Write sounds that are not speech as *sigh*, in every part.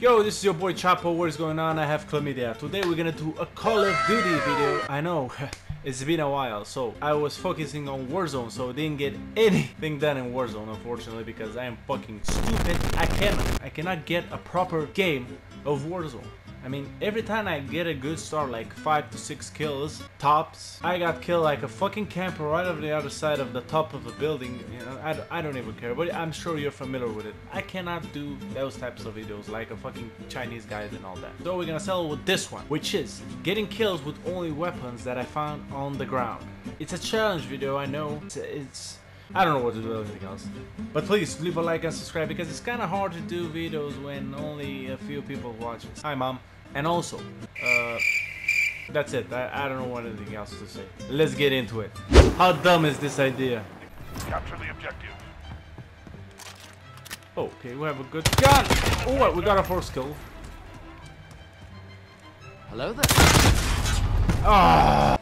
Yo, this is your boy Chapo, what is going on? I have chlamydia. Today we're gonna do a Call of Duty video. I know, *laughs* it's been a while, so I was focusing on Warzone, so I didn't get anything done in Warzone, unfortunately, because I am fucking stupid. I cannot, I cannot get a proper game of Warzone. I mean, every time I get a good start, like 5 to 6 kills, tops, I got killed like a fucking camper right over the other side of the top of a building. You know, I, I don't even care, but I'm sure you're familiar with it. I cannot do those types of videos like a fucking Chinese guys and all that. So we're gonna settle with this one, which is getting kills with only weapons that I found on the ground. It's a challenge video, I know. It's, it's I don't know what to do with anything else. But please leave a like and subscribe because it's kind of hard to do videos when only a few people watch it. Hi mom. And also, uh, that's it. I, I don't know what anything else to say. Let's get into it. How dumb is this idea? Capture the objective. Okay, we have a good gun. Oh, we got a first kill. Hello there. Ah.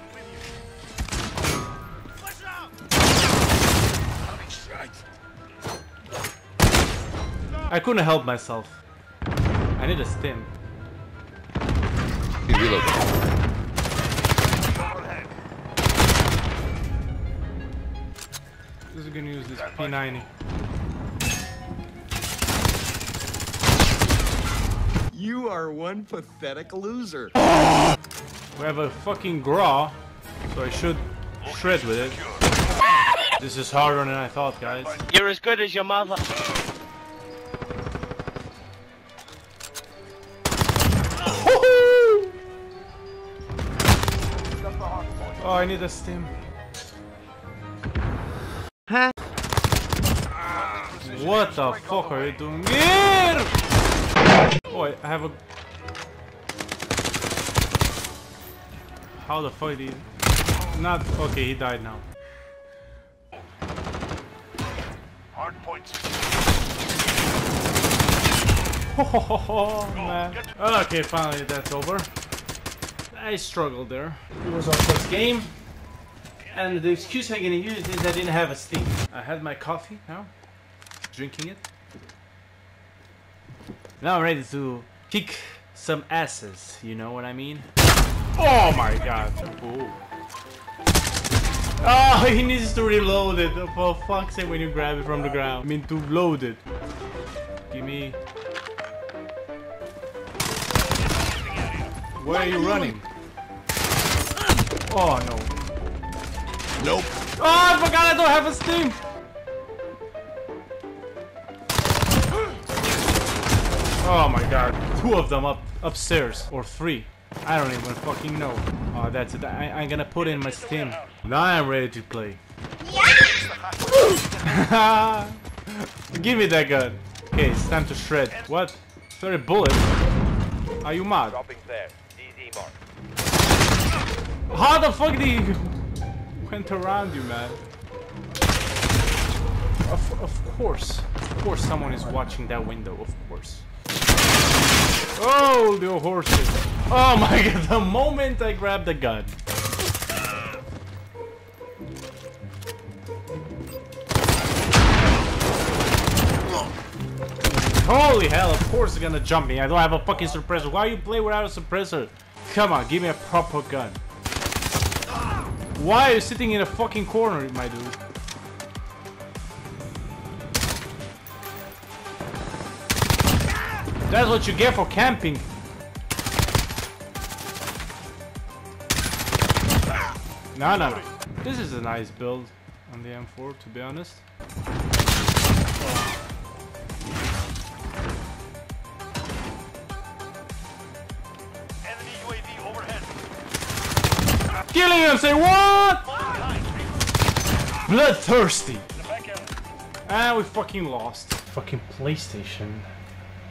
I couldn't help myself. I need a stim. He reloaded. This is gonna use this P90. You are one pathetic loser. We have a fucking Grau, so I should shred with it. This is harder than I thought, guys. You're as good as your mother. Oh, I need a stim. Huh? What the fuck are you doing here? Oh, I have a... How the fuck did he... Not... Okay, he died now. Hard points. *laughs* Oh, man. Okay, finally that's over. I struggled there. It was our first game. And the excuse I'm gonna use is I didn't have a Steam. I had my coffee now. Drinking it. Now I'm ready to kick some asses, you know what I mean? Oh my god. Ooh. Oh, he needs to reload it. For fuck's sake when you grab it from the ground. I mean to load it. Give me Where are you running? Oh no. Nope. Oh, I forgot I don't have a steam. Oh my god. Two of them up upstairs. Or three. I don't even fucking know. Oh, that's it. I, I'm gonna put in my steam. Now I'm ready to play. *laughs* Give me that gun. Okay, it's time to shred. What? 30 bullets? Are you mad? How the fuck did he *laughs* went around you, man? Of, of course. Of course someone is watching that window, of course. Oh, the horses. Oh my *laughs* god, the moment I grabbed the gun. Holy hell, of course they're gonna jump me. I don't have a fucking suppressor. Why you play without a suppressor? Come on, give me a proper gun. Why are you sitting in a fucking corner, my dude? That's what you get for camping. No, no, no. This is a nice build on the M4, to be honest. Him, say what? Bloodthirsty. The back end. And we fucking lost. Fucking PlayStation.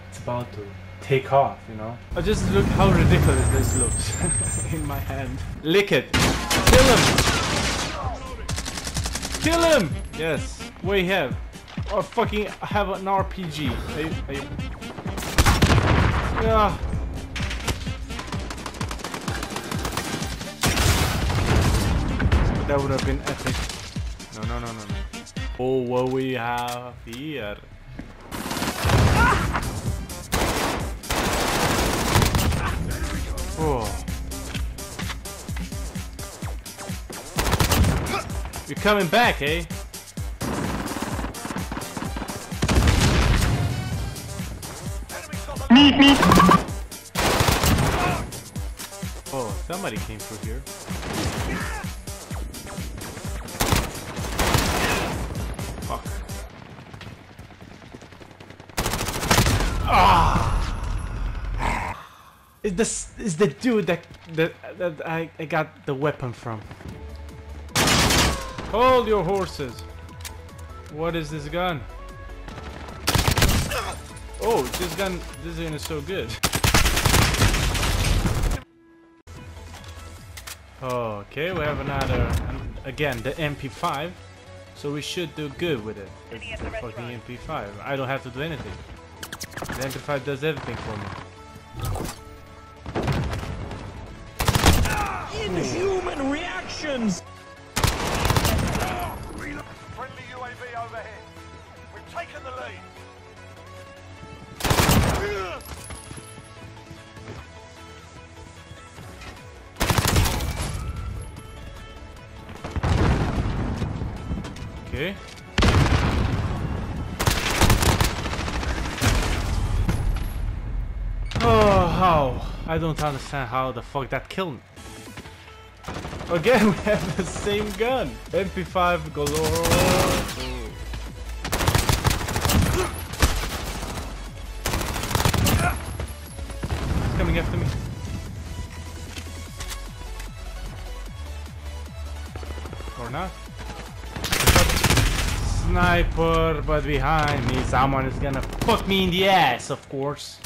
It's about to take off, you know? I just look how ridiculous this looks *laughs* in my hand. Lick it. Kill him. Kill him. Yes. What you have? Or fucking I have an RPG. Are you, are you... Yeah. That would have been epic. No, no, no, no, no. Oh, what we have here. Oh. You're coming back, eh? Meet me. Oh, somebody came through here. Is this is the dude that that, that I, I got the weapon from? Hold your horses. What is this gun? Oh, this gun this gun is so good. Okay, we have another, um, again, the MP5. So we should do good with it. It's the fucking MP5. I don't have to do anything. The MP5 does everything for me. Inhuman reactions! Friendly UAV overhead. We've taken the lead. Okay. Oh, how? I don't understand how the fuck that killed me. Again, *laughs* we have the same gun. MP5 galore. He's coming after me. Or not. Sniper, but behind me, someone is gonna fuck me in the ass, of course.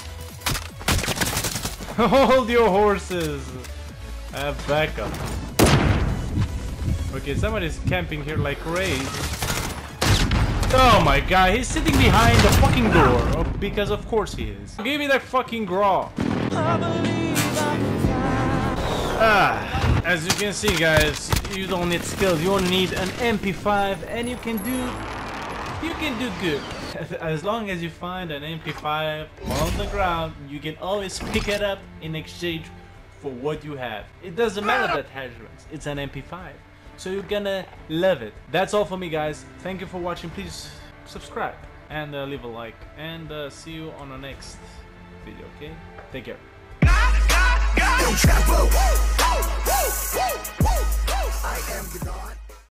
*laughs* Hold your horses. I have backup. Okay, somebody's camping here like crazy. Oh my god, he's sitting behind the fucking door. Oh, because of course he is. Give me that fucking Grau. Ah, as you can see guys, you don't need skills, you only need an MP5 and you can do, you can do good. *laughs* As long as you find an MP5 on the ground, you can always pick it up in exchange for what you have. It doesn't matter the attachments, it's an MP5. So you're gonna love it. That's all for me guys. Thank you for watching. Please subscribe and uh, leave a like. And uh, see you on the next video, okay? Take care. I am the god.